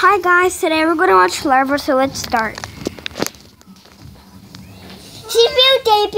Hi guys, today we're going to watch Larva, so let's start. She's videotaping.